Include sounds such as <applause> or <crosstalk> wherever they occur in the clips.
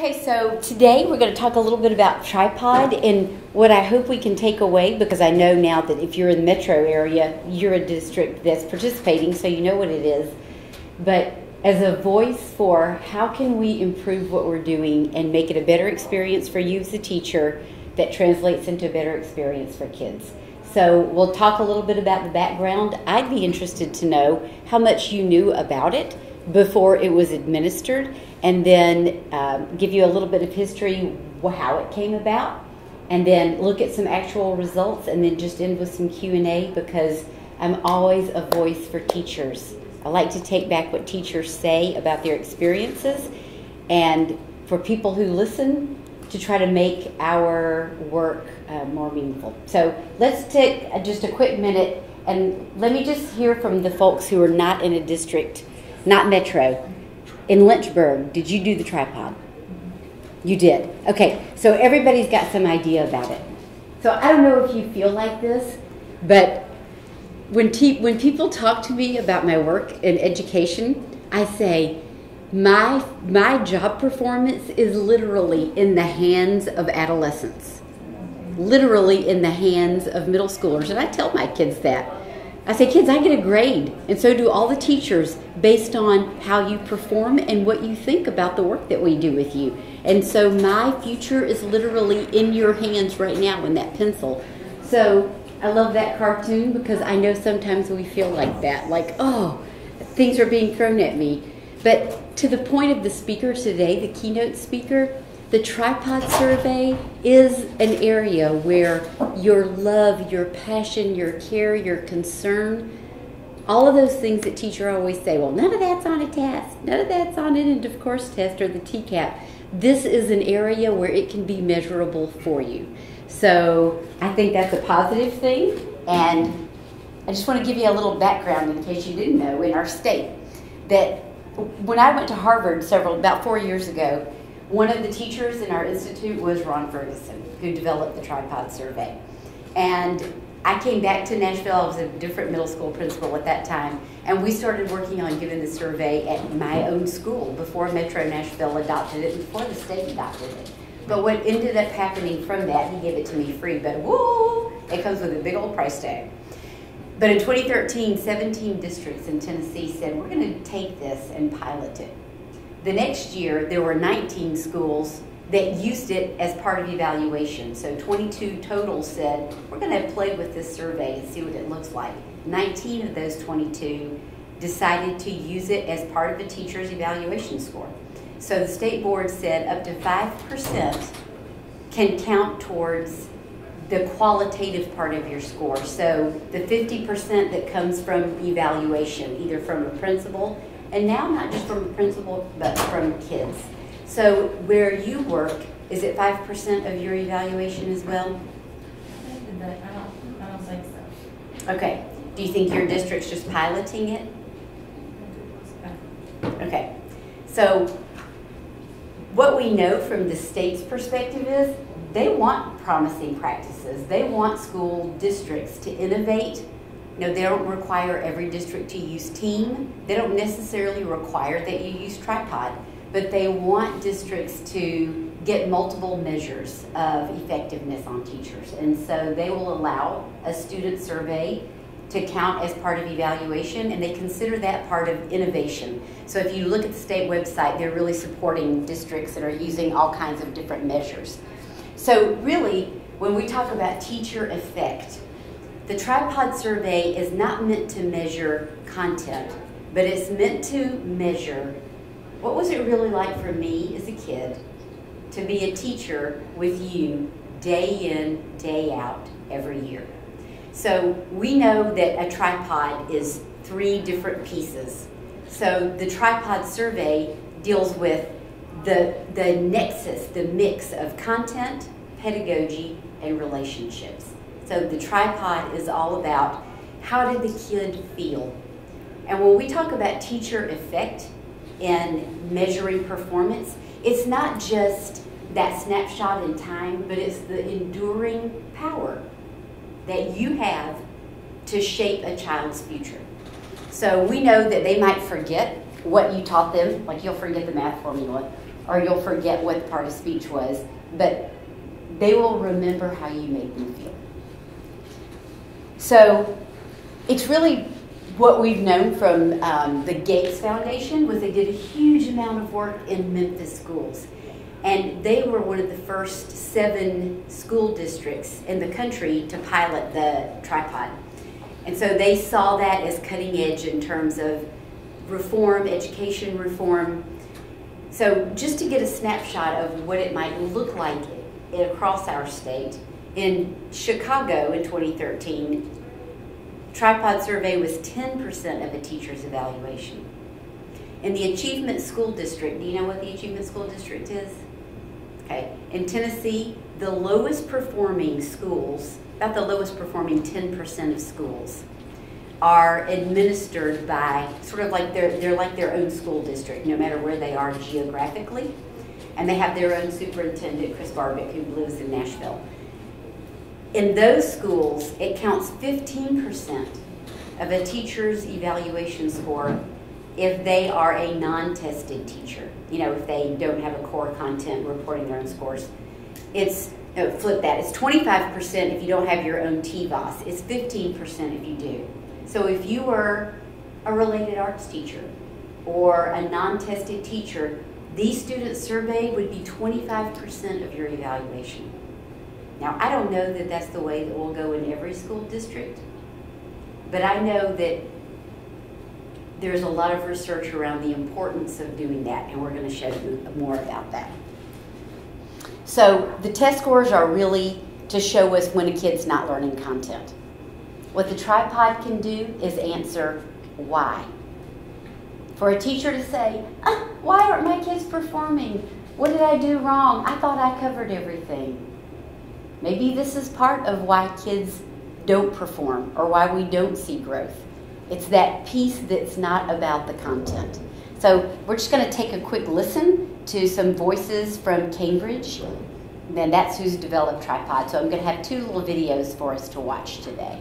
Okay, so today we're going to talk a little bit about tripod and what I hope we can take away because I know now that if you're in the metro area, you're a district that's participating, so you know what it is. But as a voice for how can we improve what we're doing and make it a better experience for you as a teacher that translates into a better experience for kids. So we'll talk a little bit about the background. I'd be interested to know how much you knew about it before it was administered and then um, give you a little bit of history how it came about and then look at some actual results and then just end with some q&a because i'm always a voice for teachers. I like to take back what teachers say about their experiences and for people who listen to try to make our work uh, more meaningful. So let's take just a quick minute and let me just hear from the folks who are not in a district not metro in Lynchburg, did you do the tripod? You did. Okay, so everybody's got some idea about it. So I don't know if you feel like this, but when, te- when people talk to me about my work in education, I say, my, my job performance is literally in the hands of adolescents, literally in the hands of middle schoolers. And I tell my kids that. I say, kids, I get a grade, and so do all the teachers based on how you perform and what you think about the work that we do with you. And so my future is literally in your hands right now in that pencil. So I love that cartoon because I know sometimes we feel like that, like, oh, things are being thrown at me. But to the point of the speaker today, the keynote speaker, the tripod survey is an area where your love, your passion, your care, your concern, all of those things that teachers always say, well, none of that's on a test, none of that's on an end of course test or the TCAP. This is an area where it can be measurable for you. So I think that's a positive thing. And I just want to give you a little background in case you didn't know in our state that when I went to Harvard several, about four years ago, one of the teachers in our institute was Ron Ferguson, who developed the tripod survey. And I came back to Nashville. I was a different middle school principal at that time, and we started working on giving the survey at my own school before Metro Nashville adopted it, before the state adopted it. But what ended up happening from that, he gave it to me free, but woo, it comes with a big old price tag. But in 2013, 17 districts in Tennessee said, we're going to take this and pilot it. The next year, there were 19 schools that used it as part of evaluation. So 22 total said, we're going to play with this survey and see what it looks like. 19 of those 22 decided to use it as part of a teacher's evaluation score. So the state board said up to 5% can count towards the qualitative part of your score. So the 50% that comes from evaluation, either from a principal and now not just from the principal, but from kids. So where you work, is it 5% of your evaluation as well? I don't, I don't think so. Okay. Do you think your district's just piloting it? Okay. So what we know from the state's perspective is they want promising practices. They want school districts to innovate know, they don't require every district to use team. They don't necessarily require that you use tripod, but they want districts to get multiple measures of effectiveness on teachers. And so they will allow a student survey to count as part of evaluation, and they consider that part of innovation. So if you look at the state website, they're really supporting districts that are using all kinds of different measures. So really, when we talk about teacher effect, the tripod survey is not meant to measure content, but it's meant to measure what was it really like for me as a kid to be a teacher with you day in, day out, every year. So we know that a tripod is three different pieces. So the tripod survey deals with the, the nexus, the mix of content, pedagogy, and relationships. So the tripod is all about how did the kid feel? And when we talk about teacher effect in measuring performance, it's not just that snapshot in time, but it's the enduring power that you have to shape a child's future. So we know that they might forget what you taught them, like you'll forget the math formula, or you'll forget what part of speech was, but they will remember how you made them feel. So it's really what we've known from um, the Gates Foundation was they did a huge amount of work in Memphis schools. And they were one of the first seven school districts in the country to pilot the tripod. And so they saw that as cutting edge in terms of reform, education reform. So just to get a snapshot of what it might look like across our state, in Chicago in 2013, tripod survey was 10% of a teacher's evaluation. In the Achievement School District, do you know what the Achievement School District is? Okay. In Tennessee, the lowest performing schools, about the lowest performing 10% of schools, are administered by sort of like they're, they're like their own school district, no matter where they are geographically. And they have their own superintendent, Chris Barbic, who lives in Nashville. In those schools, it counts 15% of a teacher's evaluation score if they are a non-tested teacher, you know, if they don't have a core content reporting their own scores, it's no, flip that. It's 25% if you don't have your own TVAAS. It's 15% if you do. So if you were a related arts teacher or a non-tested teacher, these students surveyed would be 25% of your evaluation. Now, I don't know that that's the way that will go in every school district, but I know that there's a lot of research around the importance of doing that, and we're going to show you more about that. So the test scores are really to show us when a kid's not learning content. What the tripod can do is answer why. For a teacher to say, ah, why aren't my kids performing? What did I do wrong? I thought I covered everything. Maybe this is part of why kids don't perform or why we don't see growth. It's that piece that's not about the content. So we're just going to take a quick listen to some voices from Cambridge. And that's who's developed Tripod. So I'm going to have two little videos for us to watch today.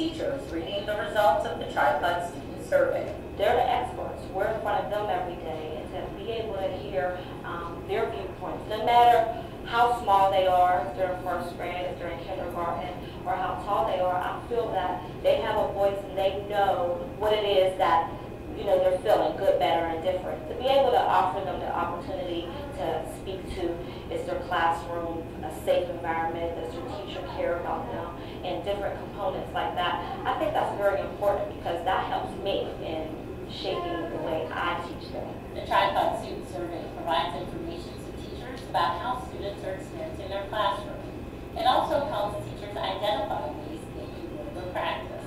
Reader, his teacher is reading the results of the Tripod Student Survey. They're the experts. We're in front of them every day, and to be able to hear um, their viewpoints, no matter how small they are, if they're in first grade, if they're in kindergarten, or how tall they are, I feel that they have a voice and they know what it is that you know they're feeling, good, better, and different. To be able to offer them the opportunity to speak to is their classroom a safe environment? Does your teacher care about them? And different components like that. I think that's very important because that helps me in shaping the way I teach them. The Tripod Student Survey provides information to teachers about how students are experiencing their classroom. It also helps teachers identify ways they can improve their practice.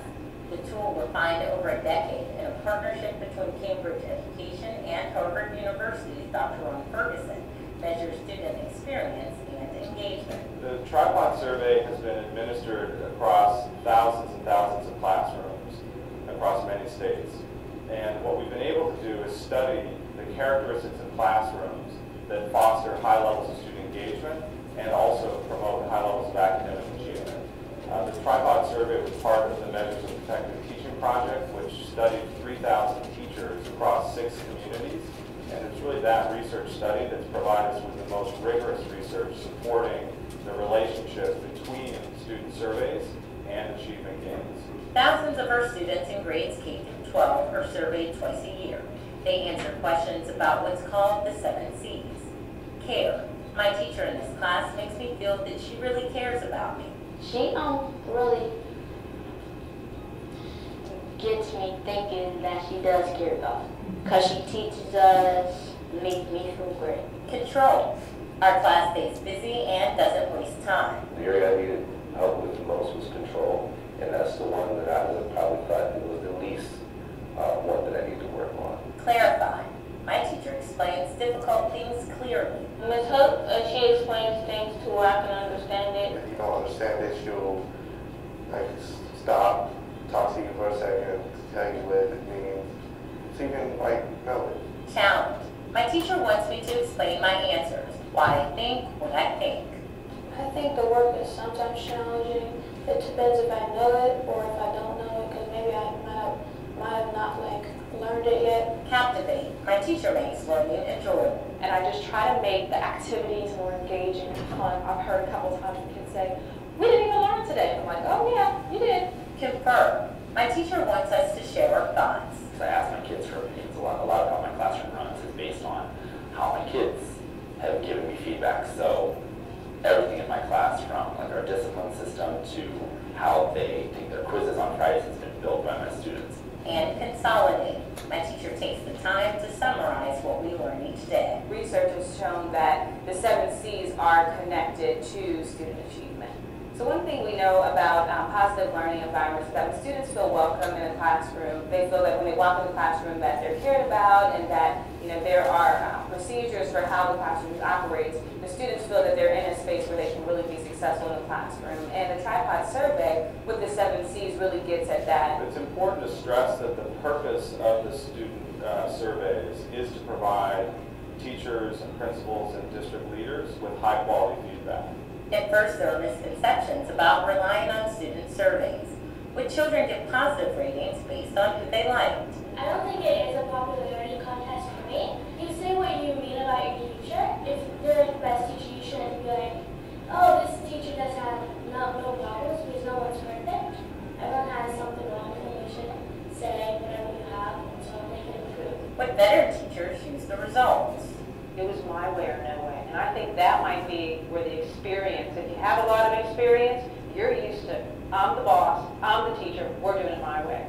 The tool refined over a decade in a partnership between Cambridge Education and Harvard University's Dr. Ron Ferguson student experience and engagement. The tripod survey has been administered across thousands and thousands of classrooms across many states. And what we've been able to do is study the characteristics of classrooms that foster high levels of student engagement and also promote high levels of academic achievement. Uh, the tripod survey was part of the Measures of Effective Teaching Project, which studied 3,000 teachers across six communities and it's really that research study that's provided us with the most rigorous research supporting the relationship between student surveys and achievement gains. Thousands of our students in grades K through 12 are surveyed twice a year. They answer questions about what's called the seven C's. Care, My teacher in this class makes me feel that she really cares about me. She um really gets me thinking that she does care about me. Cause she teaches us, makes me feel great. Control. Our class stays busy and doesn't waste time. The area I needed help with the most was control, and that's the one that I would probably find was the least uh, one that I need to work on. Clarify. My teacher explains difficult things clearly. Miss Hope, uh, she explains things to where I can understand it. If you don't understand it, she'll like stop, talk to you for a second, tell you what it means. So you can like know. Challenge. My teacher wants me to explain my answers, why I think what I think. I think the work is sometimes challenging. It depends if I know it or if I don't know it, because maybe I might have, might have not like learned it yet. Captivate. My teacher makes learning enjoyable. And I just try to make the activities more engaging and fun. I've heard a couple times kids say, we didn't even learn today. I'm like, oh yeah, you did. Confirm. My teacher wants us to share our thoughts. So I ask my kids for opinions a lot. A lot of how my classroom runs is based on how my kids have given me feedback. So everything in my class, from like our discipline system to how they take their quizzes on Fridays, has been built by my students. And consolidate. My teacher takes the time to summarize what we learn each day. Research has shown that the seven C's are connected to student achievement. So one thing we know about um, positive learning environments is that when students feel welcome in a classroom, they feel that when they walk in the classroom that they're cared about and that you know there are uh, procedures for how the classroom operates. The students feel that they're in a space where they can really be successful in the classroom. And the tripod survey with the seven C's really gets at that. It's important to stress that the purpose of the student uh, surveys is to provide teachers and principals and district leaders with high-quality feedback. At first, there are misconceptions about relying on student surveys. Would children get positive ratings based on who they liked? I don't think it is a popularity contest for me. You say what you mean about your teacher. If they're the best teacher, you shouldn't be like, oh, this teacher does have no, no problems because no one's perfect. Everyone has something wrong and you should say whatever you have so they can improve. Would better teachers use the results? It was my way or no way. And I think that might be where the experience, if you have a lot of experience, you're used to, I'm the boss, I'm the teacher, we're doing it my way.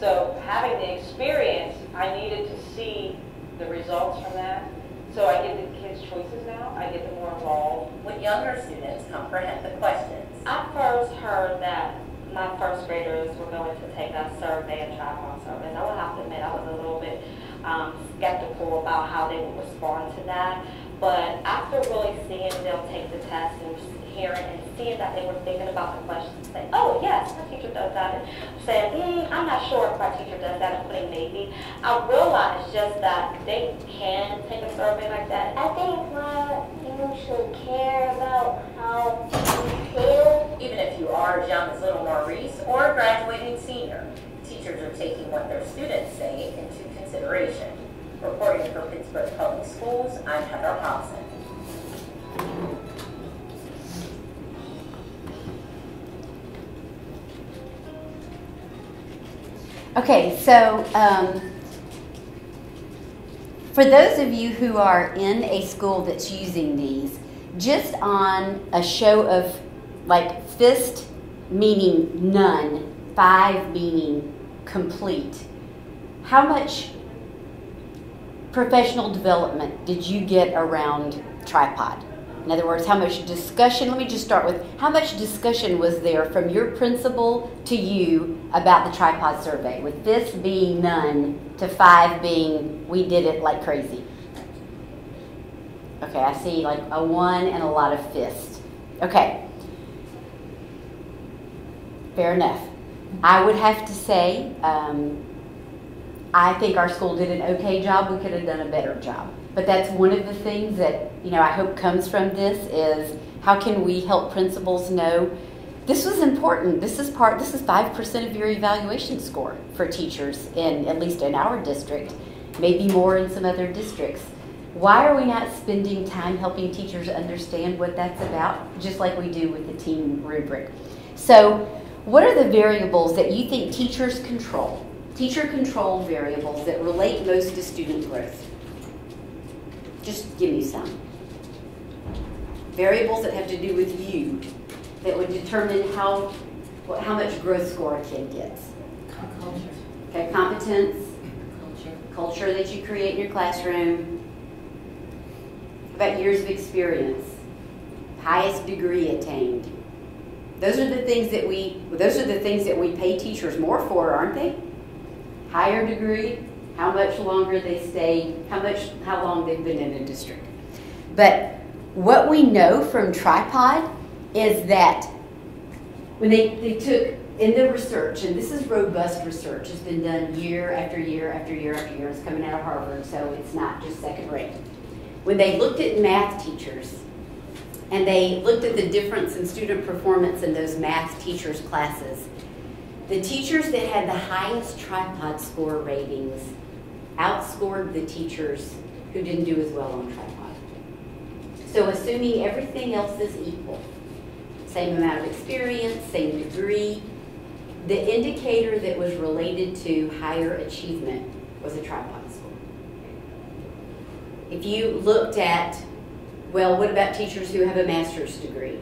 So having the experience, I needed to see the results from that. So I give the kids choices now, I get them more involved. Would younger students comprehend the questions? I first heard that my first graders were going to take a survey, a tripod survey. And I will have to admit, I was a little bit um, skeptical about how they would respond to that. But after really seeing them take the test and hearing and seeing that they were thinking about the questions, say, oh, yes, my teacher does that, and saying, mm, I'm not sure if my teacher does that, and putting maybe, I realized just that they can take a survey like that. I think my you should care about how you feel. Even if you are as young as little Maurice or a graduating senior, teachers are taking what their students say into consideration. Reporting for Pittsburgh Public Schools, I'm Heather Hobson. Okay, so um, for those of you who are in a school that's using these, just on a show of like fist meaning none, five meaning complete, how much professional development did you get around tripod? In other words, how much discussion, let me just start with how much discussion was there from your principal to you about the tripod survey, with this being none to five being we did it like crazy? Okay, I see like a one and a lot of fists. Okay. Fair enough. I would have to say, um, I think our school did an okay job. We could have done a better job. But that's one of the things that, you know, I hope comes from this is how can we help principals know this was important. This is part this is 5% of your evaluation score for teachers in at least in our district, maybe more in some other districts. Why are we not spending time helping teachers understand what that's about just like we do with the team rubric? So, what are the variables that you think teachers control? Teacher control variables that relate most to student growth. Just give me some. variables that have to do with you that would determine how, what- how much growth score a kid gets. Culture. Okay, competence, Culture. culture that you create in your classroom, about years of experience, highest degree attained. Those are the things that we, those are the things that we pay teachers more for, aren't they? Higher degree, how much longer they stay, how much, how long they've been in a district. But what we know from Tripod is that when they, they took in the research, and this is robust research, it's been done year after year after year after year, it's coming out of Harvard, so it's not just second rate. When they looked at math teachers, and they looked at the difference in student performance in those math teachers' classes, the teachers that had the highest tripod score ratings outscored the teachers who didn't do as well on tripod. So assuming everything else is equal, same amount of experience, same degree, the indicator that was related to higher achievement was a tripod score. If you looked at, well, what about teachers who have a master's degree?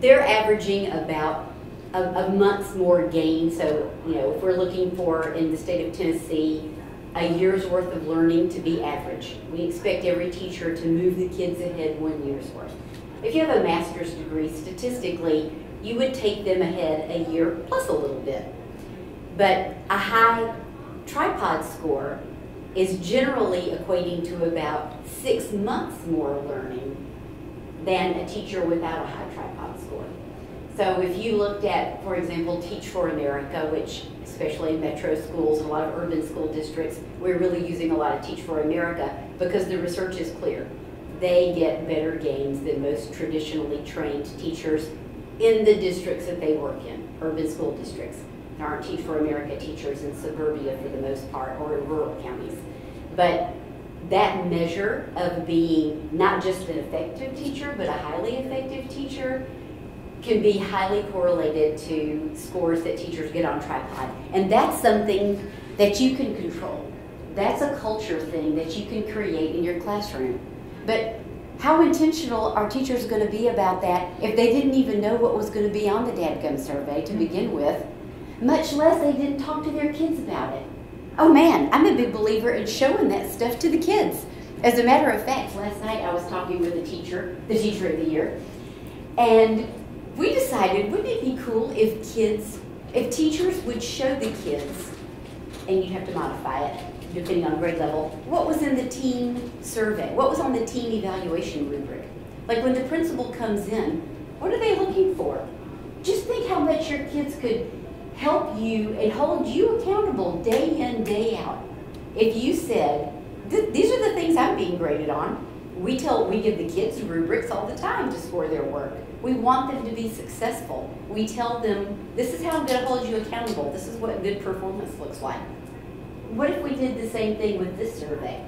They're averaging about a month's more gain. So, you know, if we're looking for in the state of Tennessee, a year's worth of learning to be average. We expect every teacher to move the kids ahead one year's worth. If you have a master's degree, statistically, you would take them ahead a year plus a little bit. But a high tripod score is generally equating to about six months more learning than a teacher without a high tripod. So if you looked at, for example, Teach for America, which especially in metro schools and a lot of urban school districts, we're really using a lot of Teach for America because the research is clear. They get better gains than most traditionally trained teachers in the districts that they work in, urban school districts. There aren't Teach for America teachers in suburbia for the most part or in rural counties. But that measure of being not just an effective teacher, but a highly effective teacher can be highly correlated to scores that teachers get on tripod. And that's something that you can control. That's a culture thing that you can create in your classroom. But how intentional are teachers going to be about that if they didn't even know what was going to be on the dadgum survey to begin with, much less they didn't talk to their kids about it? Oh man, I'm a big believer in showing that stuff to the kids. As a matter of fact, last night I was talking with a teacher, the teacher of the year, and we decided wouldn't it be cool if kids, if teachers would show the kids, and you'd have to modify it depending on grade level, what was in the TEAM survey? What was on the TEAM evaluation rubric? Like when the principal comes in, what are they looking for? Just think how much your kids could help you and hold you accountable day in, day out. If you said, these are the things I'm being graded on, we tell, we give the kids rubrics all the time to score their work. We want them to be successful. We tell them, this is how I'm going to hold you accountable. This is what good performance looks like. What if we did the same thing with this survey?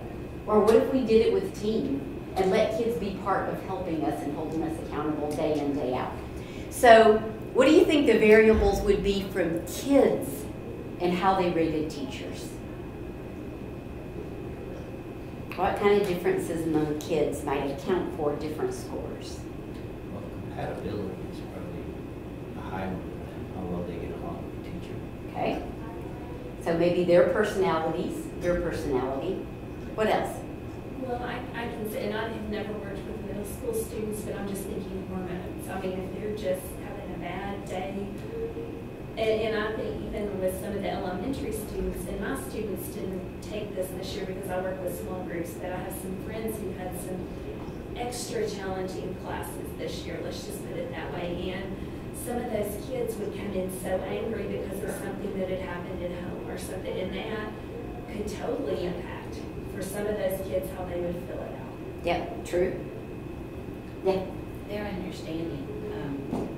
Or what if we did it with team and let kids be part of helping us and holding us accountable day in, day out? So, what do you think the variables would be from kids and how they rated teachers? What kind of differences among kids might account for different scores? Well, compatibility is probably a high one, how well they get along with the teacher. Okay? So maybe their personalities, your personality. What else? Well, I, I can say, and I have never worked with middle school students, but I'm just thinking more hormones. I mean, if they're just having a bad day, and, and I think even with some of the elementary students, and my students didn't take this this year because I work with small groups, but I have some friends who had some extra challenging classes this year, let's just put it that way. And some of those kids would come in so angry because of something that had happened at home or something, and that could totally impact for some of those kids how they would fill it out. Yep, true. Yeah. Their understanding. Um,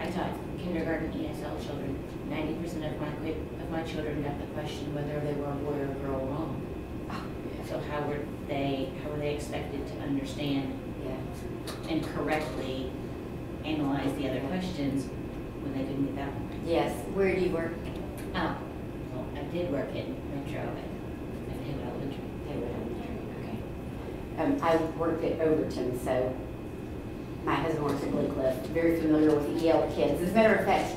I taught kindergarten ESL children. Ninety percent of my of my children got the question whether they were a boy or a girl wrong. So how were they? How were they expected to understand Yeah. and correctly analyze the other questions when they didn't get that one? right? Yes. Where do you work? Oh, well, I did work at Metro at, Haywood Elementary. Haywood Elementary. Okay. um, I worked at Overton, so my husband works at Glencliff, very familiar with the EL kids. As a matter of fact,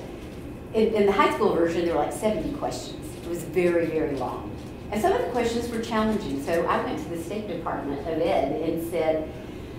in, in the high school version, there were like 70 questions. It was very, very long. And some of the questions were challenging. So I went to the State Department of Ed and said,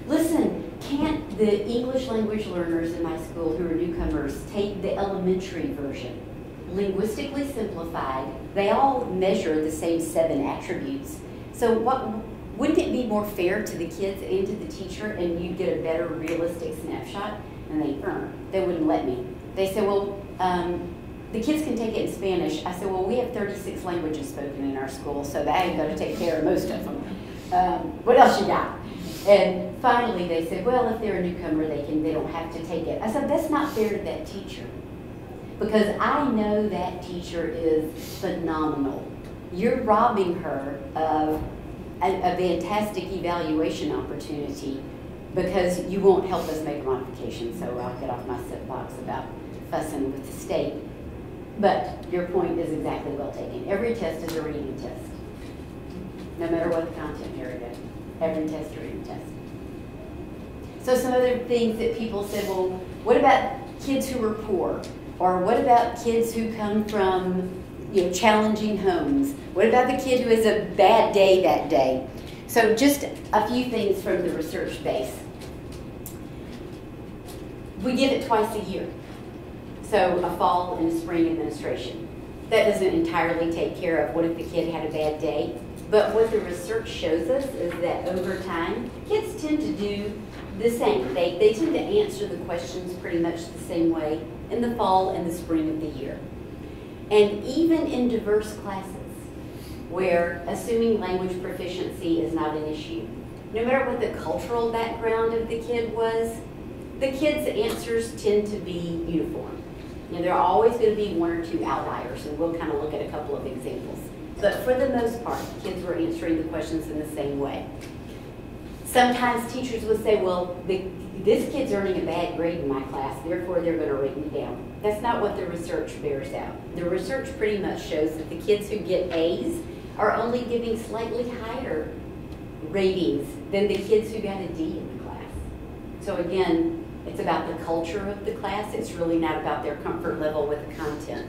listen, can't the English language learners in my school who are newcomers take the elementary version? Linguistically simplified, they all measure the same seven attributes. So what wouldn't it be more fair to the kids and to the teacher and you'd get a better realistic snapshot? And they, uh, they wouldn't let me. They said, well, um, the kids can take it in Spanish. I said, well, we have 36 languages spoken in our school, so that ain't gonna take care of most of them. Um, what else you got? And finally, they said, well, if they're a newcomer, they can, they don't have to take it. I said, that's not fair to that teacher. Because I know that teacher is phenomenal. You're robbing her of a, a fantastic evaluation opportunity because you won't help us make a modification. So I'll get off my soapbox about fussing with the state. But your point is exactly well taken. Every test is a reading test, no matter what the content area. Every test is a reading test. So some other things that people said, well, what about kids who are poor? Or what about kids who come from you know, challenging homes? What about the kid who has a bad day that day? So just a few things from the research base. We give it twice a year. So a fall and a spring administration. That doesn't entirely take care of what if the kid had a bad day. But what the research shows us is that over time, kids tend to do the same. They, they tend to answer the questions pretty much the same way in the fall and the spring of the year. And even in diverse classes, where assuming language proficiency is not an issue, no matter what the cultural background of the kid was, the kids' answers tend to be uniform. You know, there are always going to be one or two outliers, and we'll kind of look at a couple of examples. But for the most part, kids were answering the questions in the same way. Sometimes teachers would say, well, the, this kid's earning a bad grade in my class, therefore they're going to rate me down. That's not what the research bears out. The research pretty much shows that the kids who get A's are only giving slightly higher ratings than the kids who got a D in the class. So again, it's about the culture of the class. It's really not about their comfort level with the content.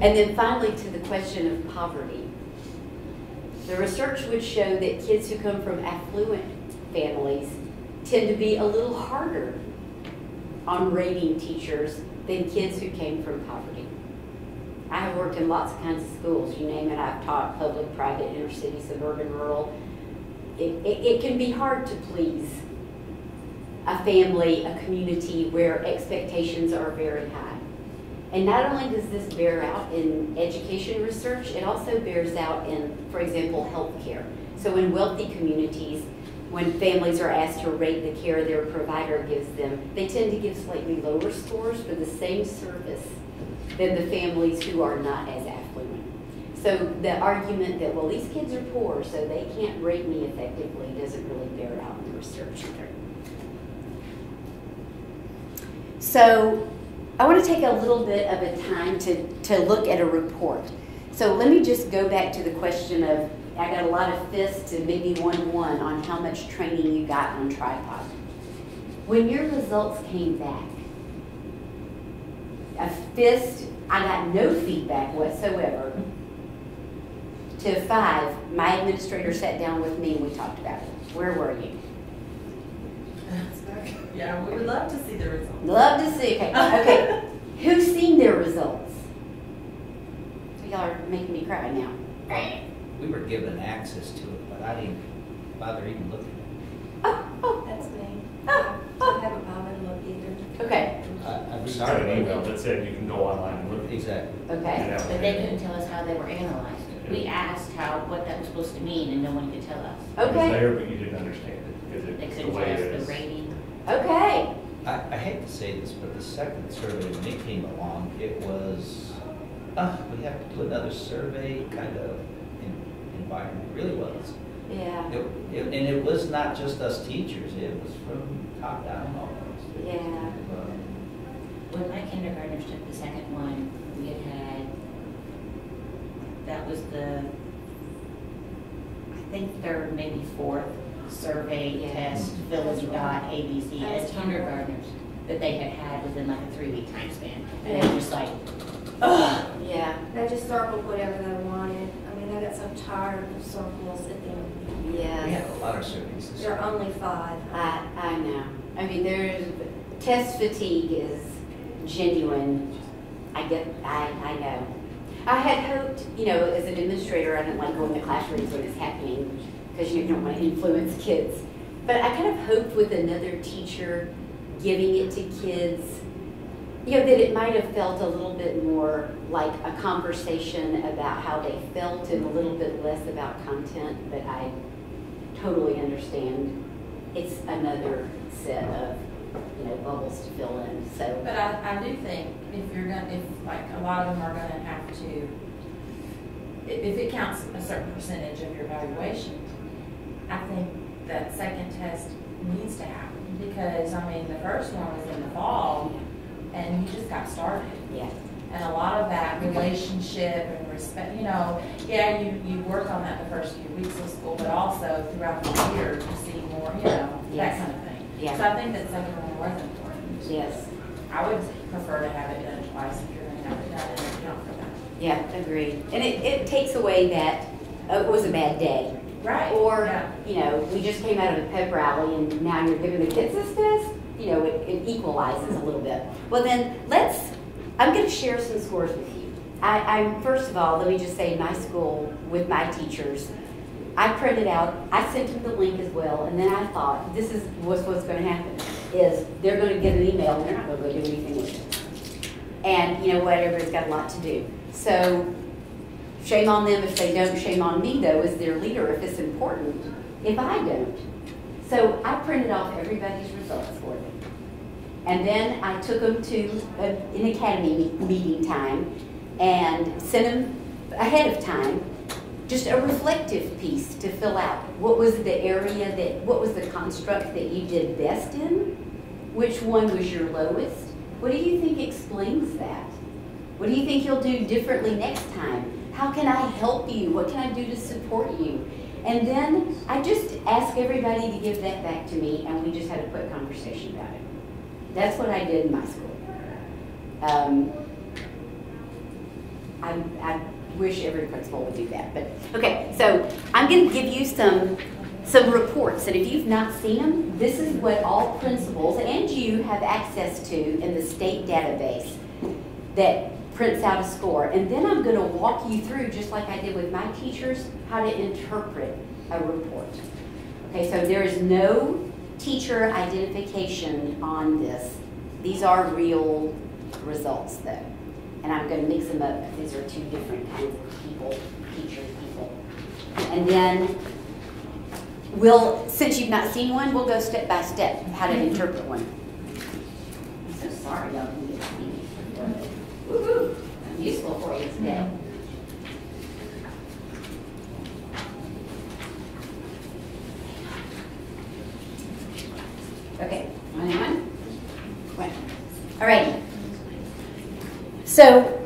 And then finally to the question of poverty. The research would show that kids who come from affluent families tend to be a little harder on rating teachers than kids who came from poverty. I have worked in lots of kinds of schools, you name it. I've taught public, private, inner city, suburban, rural. It, it, it can be hard to please a family, a community where expectations are very high. And not only does this bear out in education research, it also bears out in, for example, healthcare. So in wealthy communities, when families are asked to rate the care their provider gives them, they tend to give slightly lower scores for the same service than the families who are not as affluent. So the argument that, well, these kids are poor, so they can't rate me effectively, doesn't really bear out in the research either. So I want to take a little bit of a time to, to look at a report. So let me just go back to the question of, I got a lot of fists and maybe one one on how much training you got on tripod. When your results came back, a fist, I got no feedback whatsoever, to five, my administrator sat down with me and we talked about it. Where were you? Yeah, we would love to see the results. Love to see. Okay. okay. <laughs> Who's seen their results? Y'all are making me cry now. We were given access to it, but I didn't bother even looking Oh, oh, That's me. oh, oh. I haven't bothered to look either. Okay. I, I We just got an email that said you can go online and look. Exactly. Okay. And that was But they it. couldn't tell us how they were analyzed. We asked how, what that was supposed to mean, and no one could tell us. It was Okay. there, but you didn't understand it because They it's the couldn't way it us is. the rating. Okay. I, I hate to say this, but the second survey, when it came along, it was, uh, we have to do another survey kind of en- environment, it really was. Yeah. It, it, and it was not just us teachers, it was from top down almost. Yeah. Uh, When my kindergartners took the second one, we had had, that was the, I think third, maybe fourth survey, Yeah. test, fill in the dot, ABC as kindergartners that they had had within like a three-week time span. And they're just like, ugh. Yeah. They just circled whatever they wanted. I mean, they got so tired of circles at the end of the year. We had a lot of surveys this There year. are only five. I, I know. I mean, there's, test fatigue is genuine. I get, I, I know. I had hoped, you know, as an administrator, I don't like going to classrooms when it's happening because you don't want to influence kids. But I kind of hoped with another teacher giving it to kids, you know, that it might have felt a little bit more like a conversation about how they felt and a little bit less about content. But I totally understand. It's another set of, you know, bubbles to fill in. So, But I, I do think if you're gonna, if like a lot of them are gonna have to, if it counts a certain percentage of your evaluation, I think that second test needs to happen. Because, I mean, the first one was in the fall and you just got started. yeah. And a lot of that relationship and respect, you know, yeah, you, you work on that the first few weeks of school, but also throughout the year, you see more, you know, Yes. that kind of thing. Yeah. So I think that second one was important. Yes. I would prefer to have it done twice if you're gonna have it done and account for that. Yeah, agreed. And it, it takes away that, oh, it was a bad day. Right. Or, Yeah. you know, we just came out of a pep rally and now you're giving the kids this test. You know, it, it equalizes a little bit. Well, then let's, I'm going to share some scores with you. I, I'm, first of all, let me just say, my school with my teachers, I printed out, I sent them the link as well, and then I thought, this is what's, what's going to happen, is they're going to get an email and they're not going to go do anything with it. And you know what, everybody's got a lot to do. So shame on them if they don't, shame on me though, as their leader if it's important, if I don't. So I printed off everybody's results for them. And then I took them to an academy meeting time and sent them ahead of time just a reflective piece to fill out. What was the area that, what was the construct that you did best in? Which one was your lowest? What do you think explains that? What do you think you'll do differently next time? How can I help you? What can I do to support you? And then I just ask everybody to give that back to me, and we just had a quick conversation about it. That's what I did in my school. Um, I, I wish every principal would do that, but okay. So I'm going to give you some some reports, and if you've not seen them, this is what all principals and you have access to in the state database that prints out a score. And then I'm going to walk you through, just like I did with my teachers, how to interpret a report. Okay, so there is no teacher identification on this. These are real results, though. And I'm going to mix them up. These are two different kinds of people, teacher people. And then we'll, since you've not seen one, we'll go step by step how to interpret one. I'm so sorry y'all didn't get to see me. Woo-hoo, I'm useful for you today. Okay, one and. All right. So,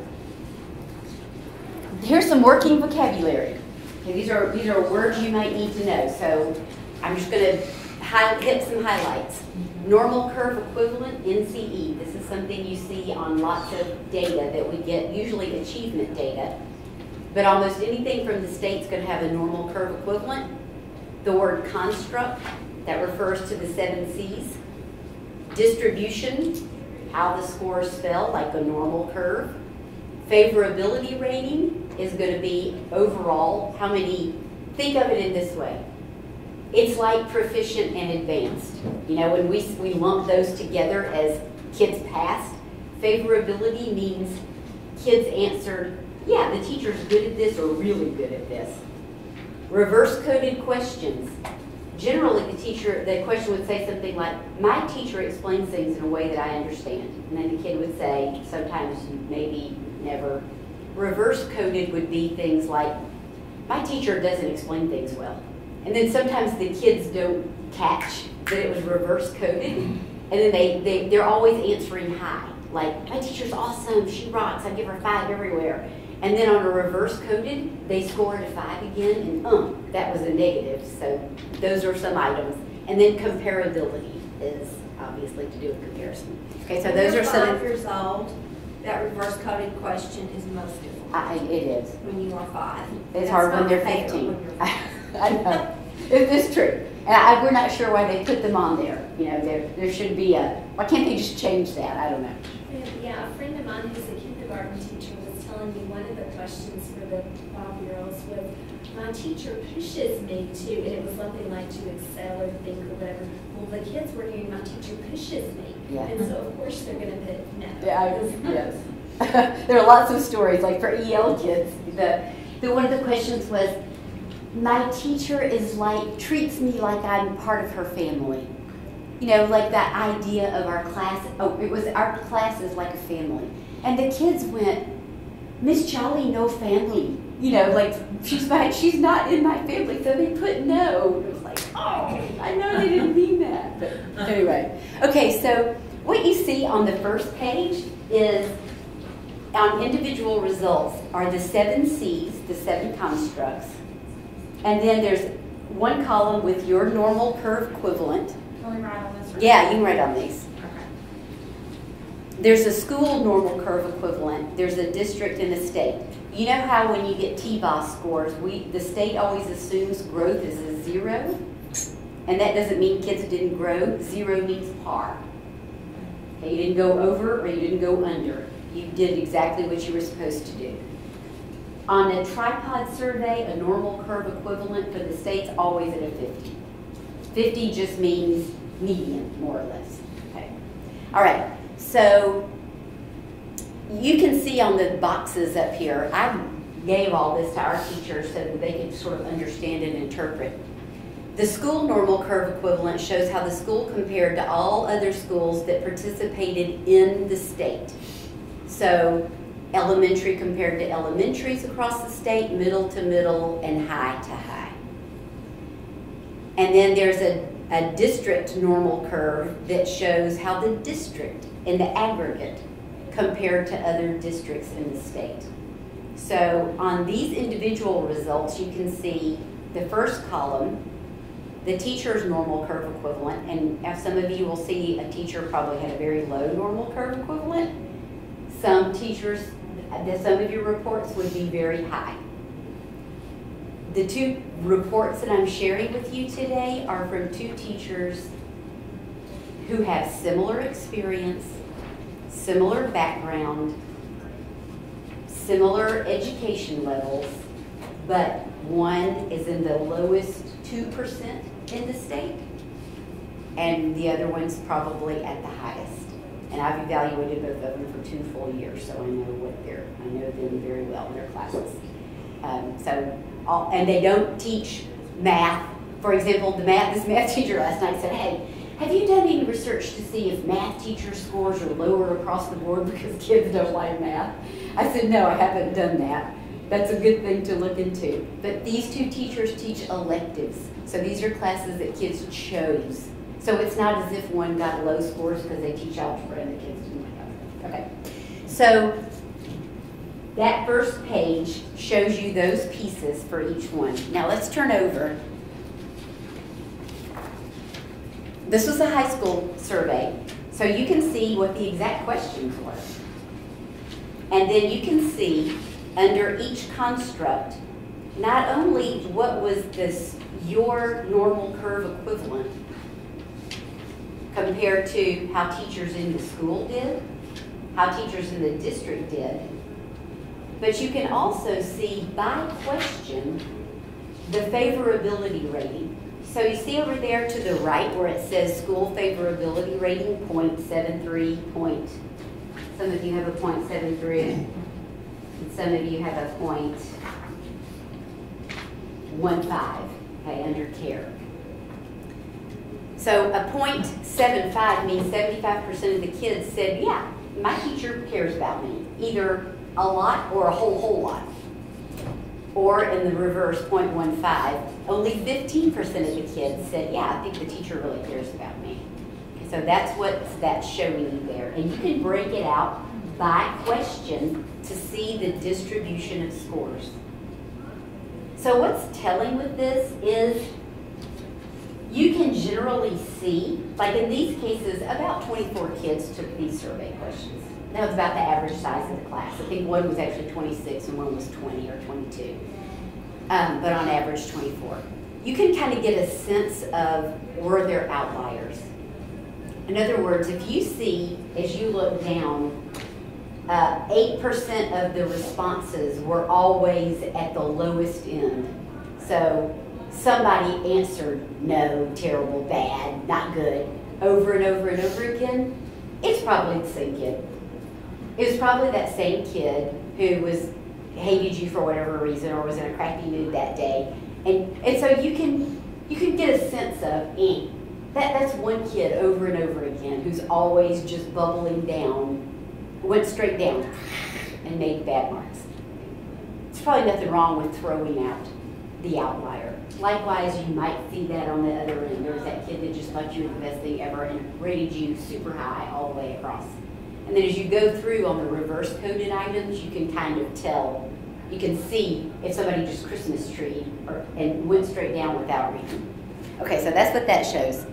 here's some working vocabulary. Okay, these are these are words you might need to know. So, I'm just going to hi- hit some highlights. Normal curve equivalent, NCE. This is something you see on lots of data that we get, usually achievement data. But almost anything from the state's going to have a normal curve equivalent. The word construct, that refers to the seven C's. Distribution, how the scores fell, like a normal curve. Favorability rating is going to be overall how many, think of it in this way. It's like proficient and advanced. You know, when we, we lump those together as kids passed, favorability means kids answered, yeah, the teacher's good at this or really good at this. Reverse coded questions. Generally, the teacher, the question would say something like, my teacher explains things in a way that I understand. And then the kid would say, sometimes, maybe, never. Reverse coded would be things like, my teacher doesn't explain things well. And then sometimes the kids don't catch that it was reverse coded. And then they, they, they're always answering high. Like, my teacher's awesome, she rocks, I give her five everywhere. And then on a reverse coded, they scored a five again, and um, that was a negative. So those are some items. And then comparability is obviously to do with comparison. Okay, so those are some. Five years old, that reverse coded question is most difficult. I, it is. When you are five. It's That's hard when they're 15. when. I know. It is true. And I, we're not sure why they put them on there. You know, there, there should be a, why can't they just change that? I don't know. Yeah, a friend of mine who's a kindergarten teacher was telling me one of the questions for the five-year-olds was, my teacher pushes me to, and it was something like to excel or think or whatever. Well, the kids were hearing, my teacher pushes me. Yeah. And so, of course, they're gonna put no. <laughs> Yeah, I, yes. <laughs> there are lots of stories, like for EL kids. The, the one of the questions was, my teacher is like treats me like I'm part of her family. You know, like that idea of our class. Oh, it was our class is like a family, and the kids went, Miss Charlie, no family. You know, like she's my, she's not in my family, so they put no. It was like, oh, I know they didn't mean that, but anyway. Okay, so what you see on the first page is on individual results are the seven C's, the seven constructs, and then there's one column with your normal curve equivalent. Can we write on this? Yeah, you can write on these. Okay. There's a school normal curve equivalent, there's a district and a state. You know how when you get TVAAS scores, we, the state always assumes growth is a zero? And that doesn't mean kids didn't grow, zero means par. Okay, you didn't go over or you didn't go under. You did exactly what you were supposed to do. On a tripod survey, a normal curve equivalent for the state's always at a 50. 50 just means median, more or less. Okay. All right, so you can see on the boxes up here, I gave all this to our teachers so that they could sort of understand and interpret. The school normal curve equivalent shows how the school compared to all other schools that participated in the state. So elementary compared to elementaries across the state, middle to middle, and high to high. And then there's a, a district normal curve that shows how the district in the aggregate compared to other districts in the state. So on these individual results, you can see the first column, the teacher's normal curve equivalent, and as some of you will see, a teacher probably had a very low normal curve equivalent. Some teachers, the, some of your reports would be very high. The two reports that I'm sharing with you today are from two teachers who have similar experience, similar background, similar education levels, but one is in the lowest 2% in the state, and the other one's probably at the highest. And I've evaluated both of them for two full years, so I know what they're, I know them very well in their classes. Um, so, all, and they don't teach math. For example, the math, this math teacher last night said, hey, have you done any research to see if math teacher scores are lower across the board <laughs> because kids don't like math? I said, no, I haven't done that. That's a good thing to look into. But these two teachers teach electives. So these are classes that kids chose. So it's not as if one got low scores because they teach algebra and the kids didn't like algebra. Okay. So that first page shows you those pieces for each one. Now let's turn over. This was a high school survey, so you can see what the exact questions were. And then you can see under each construct, not only what was this your normal curve equivalent compared to how teachers in the school did, how teachers in the district did, but you can also see by question the favorability rating. So you see over there to the right where it says school favorability rating 0.73 point. Some of you have a 0.73 and some of you have a 0.15, okay, under care. So a 0.75 means 75% of the kids said, yeah, my teacher cares about me, either a lot or a whole, whole lot. Or in the reverse, 0.15, only 15% of the kids said, yeah, I think the teacher really cares about me. So that's what that's showing you there. And you can break it out by question to see the distribution of scores. So what's telling with this is you can generally see, like in these cases, about 24 kids took these survey questions. That was about the average size of the class. I think one was actually 26 and one was 20 or 22, um, but on average 24. You can kind of get a sense of were there outliers. In other words, if you see, as you look down, uh, 8% of the responses were always at the lowest end. So somebody answered no, terrible, bad, not good, over and over and over again. It's probably the same kid. It was probably that same kid who was hated you for whatever reason or was in a crappy mood that day. And, and so you can you can get a sense of eh, that that's one kid over and over again who's always just bubbling down went straight down and made bad marks. It's probably nothing wrong with throwing out the outlier. Likewise, you might see that on the other end. There's that kid that just thought you were the best thing ever and rated you super high all the way across. And then as you go through on the reverse coded items, you can kind of tell, you can see if somebody just Christmas tree and went straight down without reading. Okay, so that's what that shows.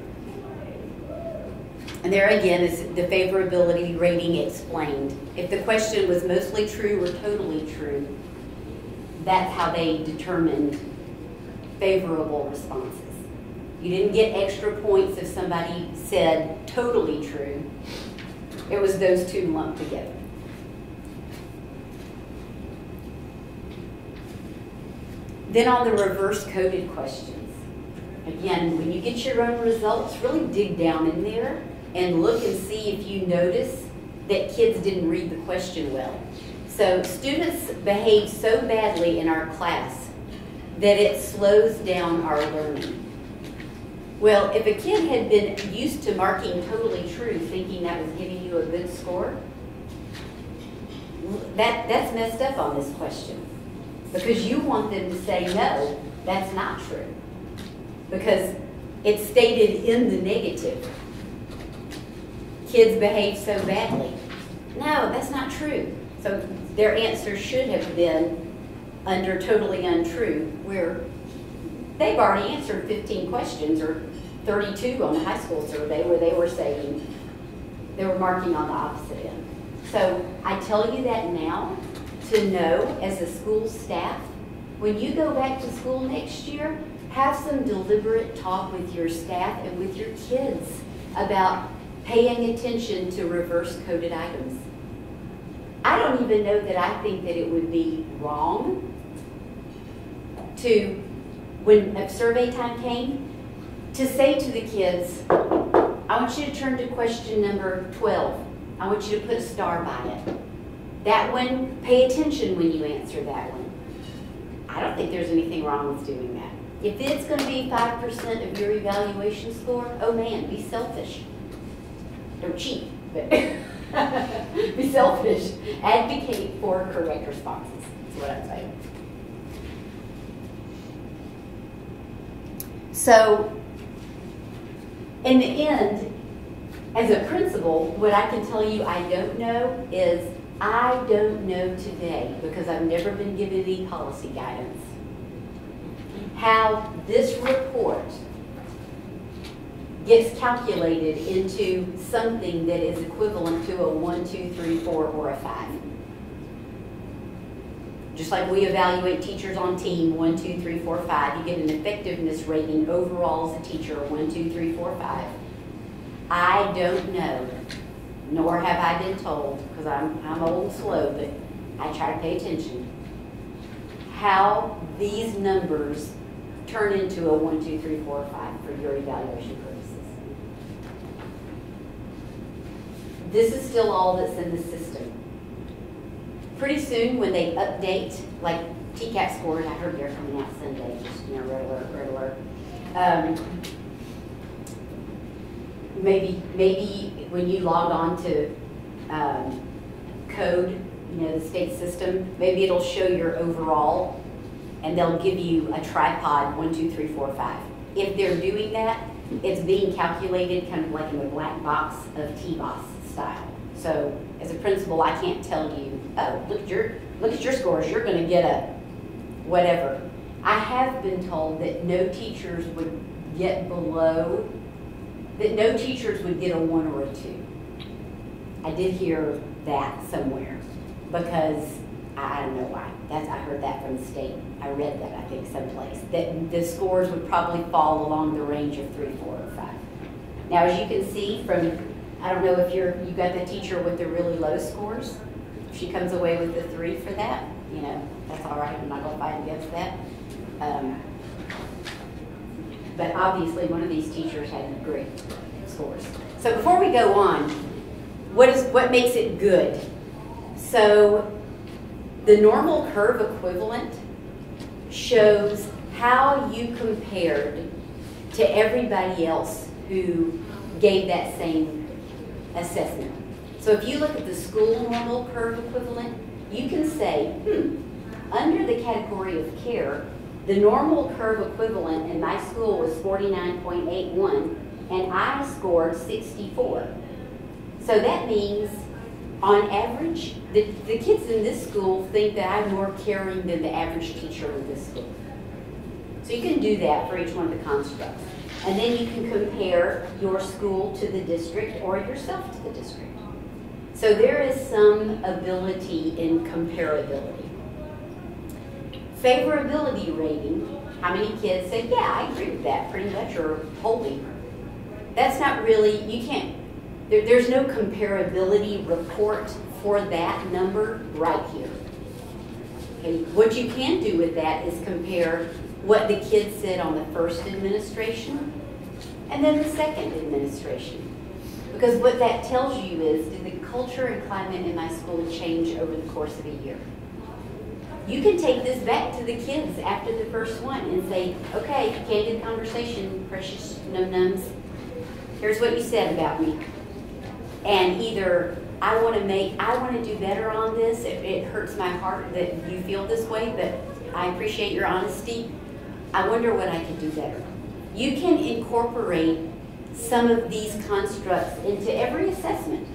And there again is the favorability rating explained. If the question was mostly true or totally true, that's how they determined favorable responses. You didn't get extra points if somebody said totally true. It was those two lumped together. Then on the reverse coded questions. Again, when you get your own results, really dig down in there and look and see if you notice that kids didn't read the question well. So students behaved so badly in our class that it slows down our learning. Well, if a kid had been used to marking totally true, thinking that was giving you a good score, that, that's messed up on this question. Because you want them to say, no, that's not true. Because it's stated in the negative kids behave so badly. No, that's not true. So their answer should have been under totally untrue, where they've already answered 15 questions or 32 on the high school survey where they were saying they were marking on the opposite end. So I tell you that now to know as a school staff, when you go back to school next year, have some deliberate talk with your staff and with your kids about paying attention to reverse coded items. I don't even know that I think that it would be wrong to, when survey time came, to say to the kids, I want you to turn to question number 12. I want you to put a star by it. That one, pay attention when you answer that one. I don't think there's anything wrong with doing that. If it's going to be 5% of your evaluation score, oh man, be selfish don't cheat, but <laughs> be selfish. Advocate for correct responses. That's what I'm saying. So, in the end, as a principal, what I can tell you I don't know is I don't know today, because I've never been given any policy guidance, how this report gets calculated into something that is equivalent to a one, two, three, four, or a five. Just like we evaluate teachers on team, one, two, three, four, five, you get an effectiveness rating overall as a teacher, one, two, three, four, five. I don't know, nor have I been told, because I'm, I'm old and slow, but I try to pay attention, how these numbers turn into a one, two, three, four, five for your evaluation purposes. This is still all that's in the system. Pretty soon, when they update, like TCAP scores, I heard they're coming out Sunday, just, you know, red alert, red alert. Um, maybe, maybe when you log on to um, code, you know, the state system, maybe it'll show your overall, and they'll give you a tripod, one, two, three, four, five. If they're doing that, it's being calculated kind of like in the black box of TVAAS style. So as a principal, I can't tell you, oh, look at your, look at your scores, you're gonna get a whatever. I have been told that no teachers would get below, that no teachers would get a one or a two. I did hear that somewhere because I I don't know why. That's, I heard that from the state. I read that, I think, someplace. That the scores would probably fall along the range of three, four, or five. Now, as you can see from, I don't know if you're, you got the teacher with the really low scores. If she comes away with the three for that, you know, that's all right. I'm not gonna fight against that. Um, but obviously, one of these teachers had great scores. So before we go on, what is what makes it good? So the normal curve equivalent shows how you compared to everybody else who gave that same assessment. So if you look at the school normal curve equivalent, you can say, hmm, under the category of care, the normal curve equivalent in my school was 49.81 and I scored 64. So that means on average, the, the kids in this school think that I'm more caring than the average teacher in this school. So you can do that for each one of the constructs. And then you can compare your school to the district or yourself to the district. So there is some ability in comparability. Favorability rating, how many kids said, yeah, I agree with that pretty much, or wholly. That's not really, you can't, there, there's no comparability report for that number right here. Okay, what you can do with that is compare what the kids said on the first administration and then the second administration. Because what that tells you is, did the culture and climate in my school change over the course of a year? You can take this back to the kids after the first one and say, okay, candid conversation, precious no-nums. Here's what you said about me. And either I want to make, I want to do better on this. It, it hurts my heart that you feel this way, but I appreciate your honesty. I wonder what I could do better. You can incorporate some of these constructs into every assessment.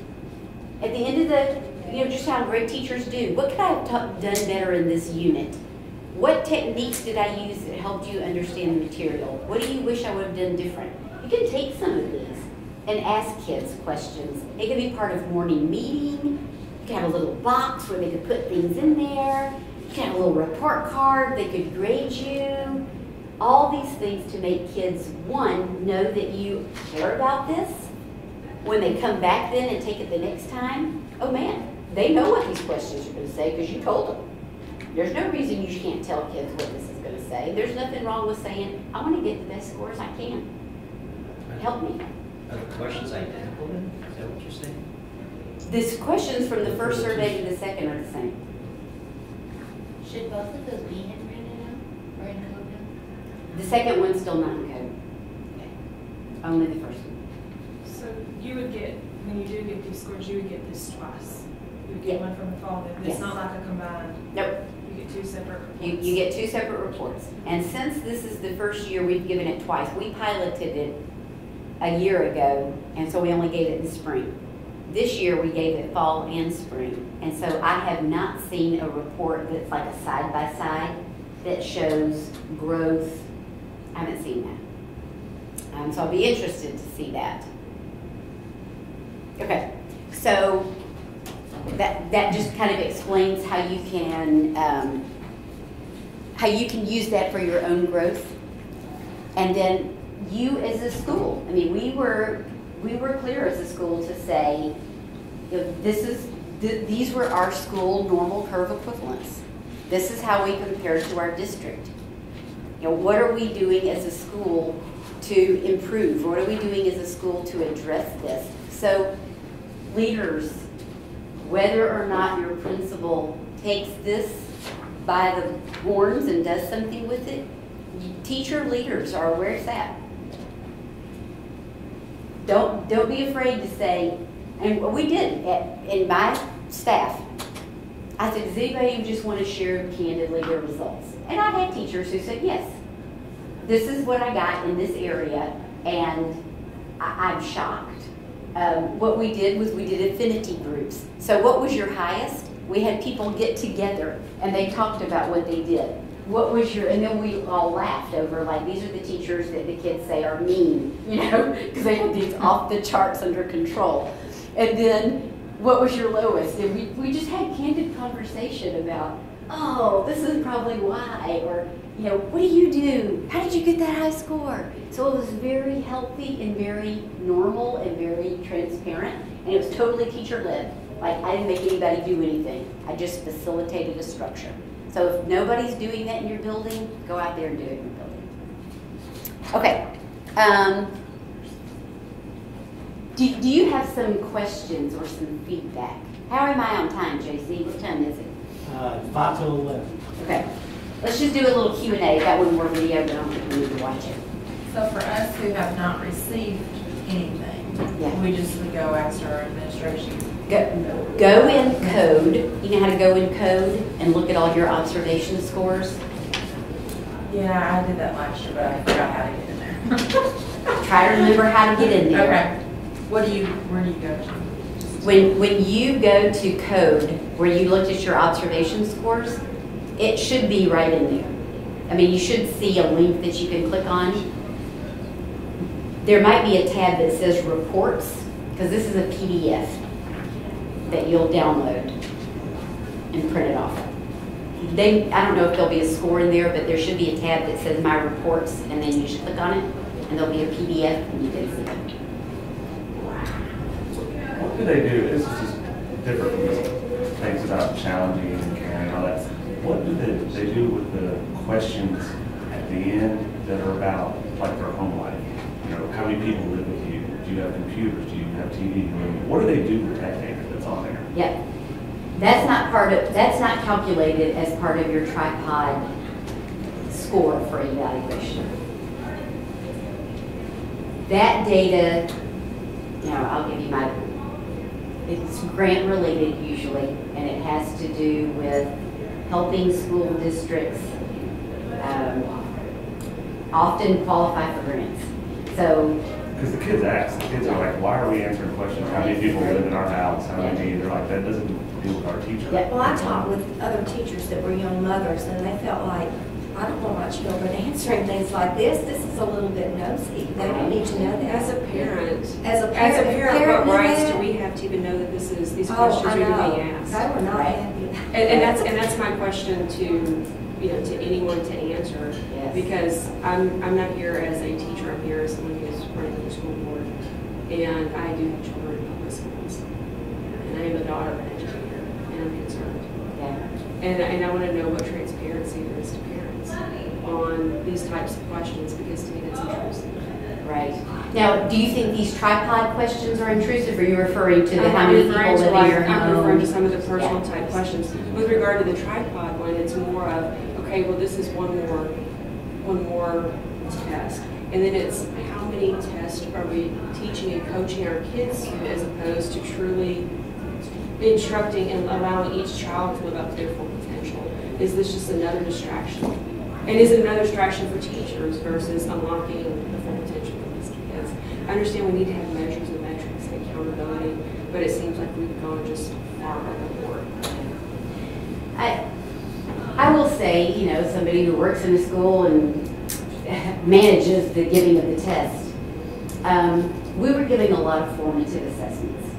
At the end of the you know, just how great teachers do. What could I have done better in this unit? What techniques did I use that helped you understand the material? What do you wish I would have done different? You can take some of these and ask kids questions. It could be part of morning meeting. You can have a little box where they could put things in there. You can have a little report card. They could grade you. All these things to make kids, one, know that you care about this. When they come back then and take it the next time, oh man, they know what these questions are going to say because you told them. There's no reason you can't tell kids what this is going to say. There's nothing wrong with saying, I want to get the best scores I can. Help me. Are the questions identical then? Is that what you're saying? The questions from the first survey to the second are the same. Should both of those be handwritten now or in code now? The second one's still not in code. Only the first one. So you would get, when you do get these scores, you would get this twice. You would get Yeah. one from the fall, and Yes. it's not like a combined, Nope. you get two separate reports. You, you get two separate reports. And since this is the first year we've given it twice, we piloted it a year ago, and so we only gave it in spring. This year we gave it fall and spring. And so I have not seen a report that's like a side by side that shows growth. I haven't seen that. Um, so I'll be interested to see that. Okay, so that, that just kind of explains how you can, um, how you can use that for your own growth. And then you as a school, I mean, we were, we were clear as a school to say, you know, this is, th- these were our school normal curve equivalents. This is how we compared to our district. You know, what are we doing as a school to improve? What are we doing as a school to address this? So leaders, whether or not your principal takes this by the horns and does something with it, teacher leaders are where it's at. Don't, don't be afraid to say, and we did at, in my staff. I said, does anybody just want to share candidly their results? And I had teachers who said, yes, this is what I got in this area, and I, I'm shocked. um, what we did was we did affinity groups. So what was your highest? We had people get together and they talked about what they did. What was your, and then we all laughed over, like, these are the teachers that the kids say are mean, <laughs> you know, because they have these off the charts under control. And then, what was your lowest? And we, we just had candid conversation about, oh, this is probably why, or, you know, what do you do? How did you get that high score? So it was very healthy and very normal and very transparent, and it was totally teacher led. Like, I didn't make anybody do anything, I just facilitated a structure. So if nobody's doing that in your building, go out there and do it in your building. Okay. Um, do, do you have some questions or some feedback? How am I on time, JC? What time is it? Uh, five to eleven. Okay. Let's just do a little Q and A. Got one more video, but I don't think we need to watch it. So for us who have not received anything, Yeah. we just would go ask our administration. Go, go in code. You know how to go in code and look at all your observation scores? Yeah, I did that last year, but I forgot how to get in there. <laughs> Try to remember how to get in there. Okay. What do you, where do you go to? When, when you go to code, where you looked at your observation scores, it should be right in there. I mean, you should see a link that you can click on. There might be a tab that says reports, because this is a PDF that you'll download and print it off. They, I don't know if there'll be a score in there, but there should be a tab that says my reports, and then you should click on it, and there'll be a PDF, and you can see it. What do they do, this is just different things about challenging What do they, they do with the questions at the end that are about, like their home life? You know, how many people live with you? Do you have computers? Do you have TV? What do they do with that data that's on there? Yeah. That's not part of, that's not calculated as part of your tripod score for evaluation. That data, know, I'll give you my, it's grant related usually, and it has to do with helping school districts um, often qualify for grants. So Because the kids ask, the kids are like, why are we answering questions? How many people live in our house? How many? They're like, that doesn't deal with our teacher. Well, I talked with other teachers that were young mothers, and they felt like, I don't want my children <laughs> answering things like this. This is a little bit nosy. They don't need to know that. As a parent, As a as parent, a parent, what rights do we have to even know that this is, these Oh, questions I are being asked? They were not happy. And, and that's, and that's my question to, you know, to anyone to answer. Yes. Because I'm, I'm not here as a teacher, I'm here as someone who's running the school board. And I do have children in public schools. And I am the daughter of an educator, and I'm concerned. yeah. And, and I want to know what transparency there is to parents on these types of questions, because to me that's intrusive. Right. Now, do you think these tripod questions are intrusive, or are you referring to the how many people live in your home? I'm referring to some of the personal Yeah. type questions. With regard to the tripod one, it's more of, okay, well, this is one more, one more test. And then it's how many tests are we teaching and coaching our kids to as opposed to truly instructing and allowing each child to live up to their full potential? Is this just another distraction? And is it another distraction for teachers versus unlocking the full potential of these kids? I understand we need to have measures and metrics and accountability, but it seems like we've gone just far overboard. I, I will say, you know, somebody who works in a school and <laughs> manages the giving of the test, um, we were giving a lot of formative assessments.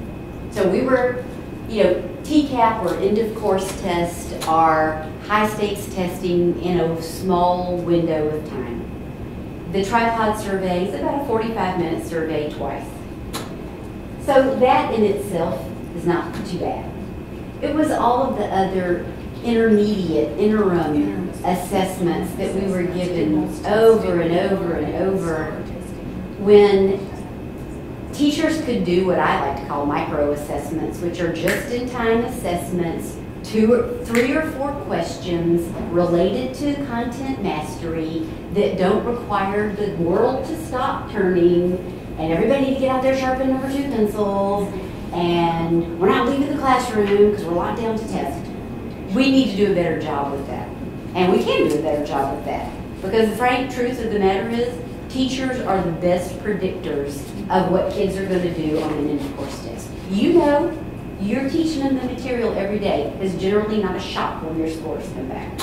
So we were, you know, TCAP or end of course test are high stakes testing in a small window of time. The tripod survey is about a 45 minute survey twice. So that in itself is not too bad. It was all of the other intermediate, interim assessments that we were given over and over and over when teachers could do what I like to call micro assessments, which are just in time assessments, two or three or four questions related to content mastery that don't require the world to stop turning and everybody to get out there sharpen number two pencils and we're not leaving the classroom because we're locked down to test. We need to do a better job with that. And we can do a better job with that. Because the frank truth of the matter is, teachers are the best predictors of what kids are gonna do on an end of course test. You know, you're teaching them the material every day. It's generally not a shock when your scores come back.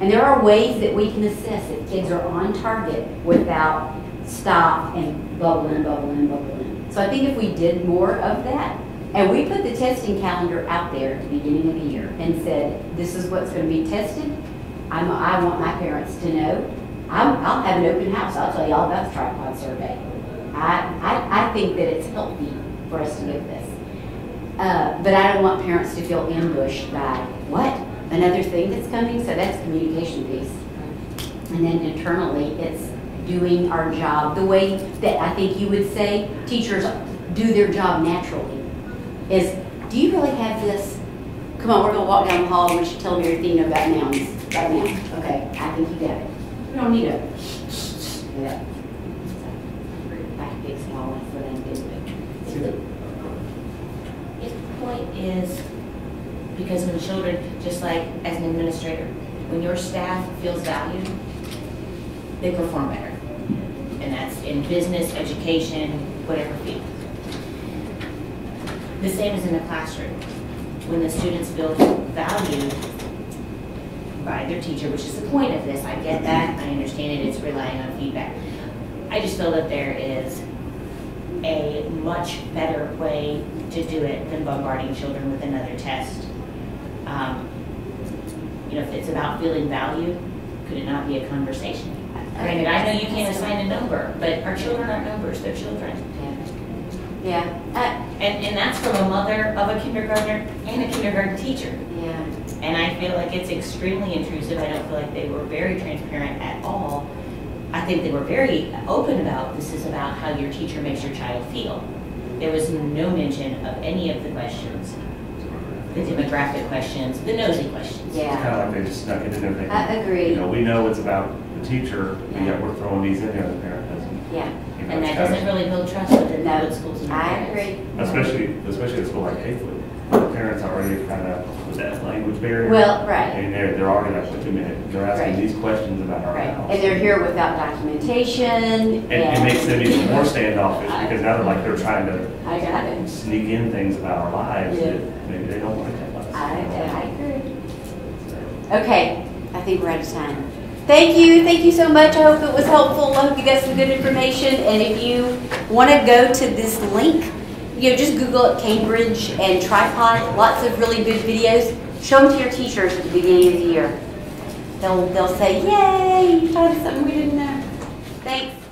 And there are ways that we can assess if kids are on target without stop and bubbling and bubbling and bubbling. So I think if we did more of that, and we put the testing calendar out there at the beginning of the year and said, this is what's going to be tested, I'm, I want my parents to know. I'm, I'll have an open house. I'll tell you all about the tripod survey. I, I, I think that it's healthy for us to give this. Uh, but I don't want parents to feel ambushed by, what, another thing that's coming? So that's communication piece. And then internally, it's doing our job the way that I think you would say teachers do their job naturally. Is, do you really have this? Come on, we're gonna walk down the hall and we should tell them everything you know about nouns, about nouns. Okay, I think you got it. We don't need a, yeah. I can fix all that for them, didn't His point is, because when children, just like as an administrator, when your staff feels valued, they perform better. And that's in business, education, whatever field. The same as in the classroom. When the students feel valued by their teacher, which is the point of this, I get that, I understand it, it's relying on feedback. I just feel that there is a much better way to do it than bombarding children with another test. Um, You know, if it's about feeling valued, could it not be a conversation? Granted, I know you can't assign a number, but our children aren't numbers, they're children. Yeah. Uh, And, and that's from a mother of a kindergartner and a kindergarten teacher. Yeah. And I feel like it's extremely intrusive. I don't feel like they were very transparent at all. I think they were very open about this is about how your teacher makes your child feel. There was no mention of any of the questions, the demographic questions, the nosy questions. It's kind of like they just snuck it in there. thinking, I agree. You know, we know it's about the teacher, but yet we're throwing these in there, the parent doesn't. Yeah. You know, And it's that kind doesn't really build trust within the public schools and I parents. agree. Especially, especially at a school like Haywood, the parents already kind of, with that language barrier. Well, right. And they're, they're already like, wait a minute, they're asking Right. these questions about our Right, house. and they're here without documentation. And it makes them even more standoffish because now they're like, they're trying to I got it. sneak in things about our lives Yeah. that maybe they don't want to tell us. I, I agree. Okay, I think we're out of time. Thank you, thank you so much. I hope it was helpful. I hope you got some good information. And if you want to go to this link, you know, just Google it Cambridge and tripod. Lots of really good videos. Show them to your teachers at the beginning of the year. They'll they'll say, "Yay, you us something we didn't know." Thanks.